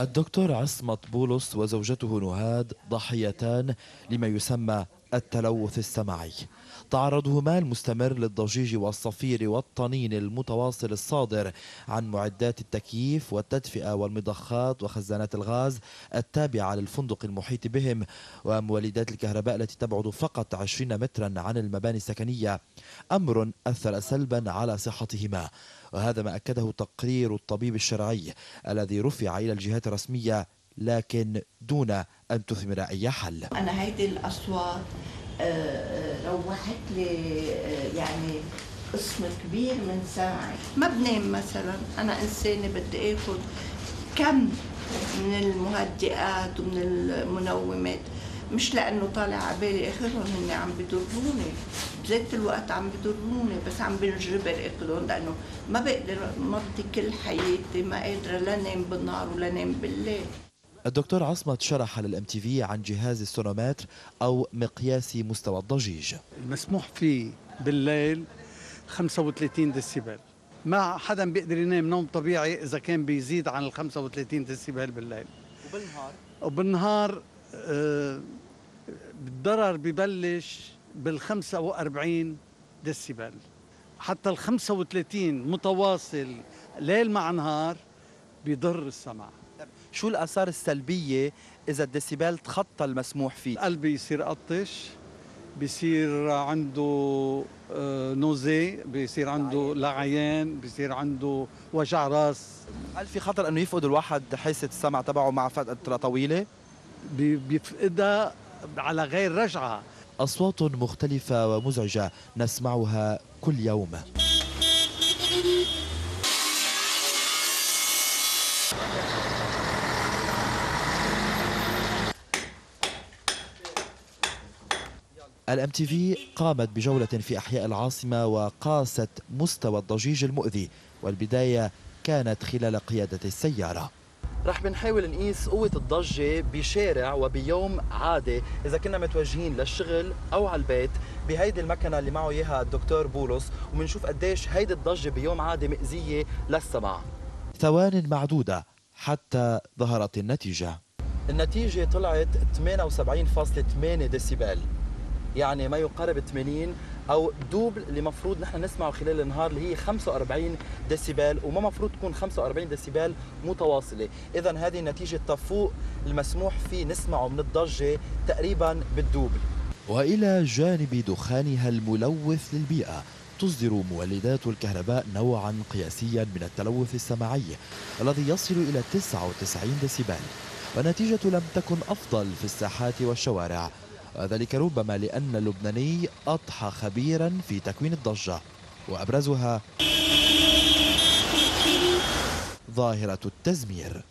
الدكتور عصمت بولس وزوجته نهاد ضحيتان لما يسمى التلوث السمعي. تعرضهما المستمر للضجيج والصفير والطنين المتواصل الصادر عن معدات التكييف والتدفئة والمضخات وخزانات الغاز التابعة للفندق المحيط بهم ومولدات الكهرباء التي تبعد فقط 20 مترا عن المباني السكنية. أمر أثر سلبا على صحتهما. وهذا ما أكده تقرير الطبيب الشرعي الذي رفع إلى الجهات الرسمية لكن دون أن تثمر أي حل. أنا هيدي الأصوات آه، آه، روحت لي آه، يعني قسم كبير من سمعي ما بنام مثلا أنا إنسانة بدي آخذ كم من المهدئات ومن المنومات مش لأنه طالع على بالي اخذهم هن عم بضروني بذات الوقت عم بضروني بس عم بنجبر اخذهم لأنه ما بقدر مضي كل حياتي ما قادرة لا نام بالنهار ولا نام بالليل. الدكتور عصمت شرح لل MTV عن جهاز ال sonomètre أو مقياس مستوى الضجيج. المسموح فيه بالليل 35 ديسيبل. ما حدا بيقدر ينام نوم طبيعي إذا كان بيزيد عن ال 35 ديسيبل بالليل. وبالنهار؟ وبالنهار آه، الضرر ببلش بال 45 ديسيبل. حتى ال 35 متواصل ليل مع نهار بيضر السمع. شو الآثار السلبية إذا الديسيبل تخطى المسموح فيه؟ القلب يصير قطش بيصير عنده آه، nausée بيصير عنده لعيان بيصير عنده وجع راس هل في خطر أنه يفقد الواحد حاسة السمع تبعه مع فترة طويلة؟ بيفقدها على غير رجعة أصوات مختلفة ومزعجة نسمعها كل يوم الأم تي في قامت بجولة في أحياء العاصمة وقاست مستوى الضجيج المؤذي والبداية كانت خلال قيادة السيارة. رح بنحاول نقيس قوة الضجة بشارع وبيوم عادي إذا كنا متوجهين للشغل أو على البيت بهيدي المكنة اللي معه إياها الدكتور بولس وبنشوف قديش هيدي الضجة بيوم عادي مأذية للسمع ثوان معدودة حتى ظهرت النتيجة. النتيجة طلعت 78.8 ديسيبل. يعني ما يقارب 80 أو double اللي مفروض نحن نسمعه خلال النهار اللي هي 45 ديسيبل وما مفروض تكون 45 ديسيبل متواصلة. اذا هذه النتيجة تفوق المسموح فيه نسمعه من الضجه تقريبا بال double. وإلى جانب دخانها الملوث للبيئة تصدر مولدات الكهرباء نوعا قياسيا من التلوث السمعي الذي يصل إلى 99 ديسيبل والنتيجه لم تكن أفضل في الساحات والشوارع. وذلك ربما لأن اللبناني أضحى خبيرا في تكوين الضجة وأبرزها ظاهرة التزمير.